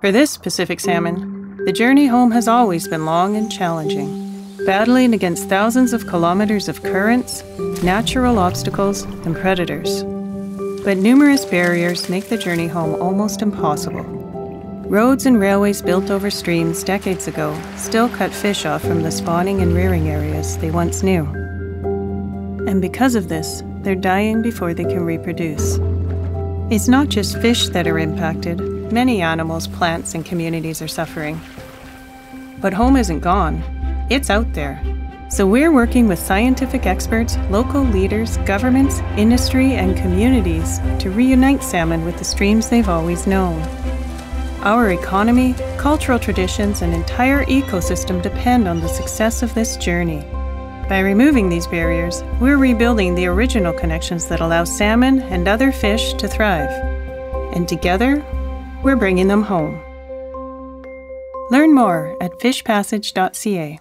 For this Pacific salmon, the journey home has always been long and challenging, battling against thousands of kilometers of currents, natural obstacles, and predators. But numerous barriers make the journey home almost impossible. Roads and railways built over streams decades ago still cut fish off from the spawning and rearing areas they once knew. And because of this, they're dying before they can reproduce. It's not just fish that are impacted, many animals, plants, and communities are suffering. But home isn't gone, it's out there. So we're working with scientific experts, local leaders, governments, industry, and communities to reunite salmon with the streams they've always known. Our economy, cultural traditions, and entire ecosystem depend on the success of this journey. By removing these barriers, we're rebuilding the original connections that allow salmon and other fish to thrive. And together, we're bringing them home. Learn more at fishpassage.ca.